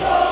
Lord.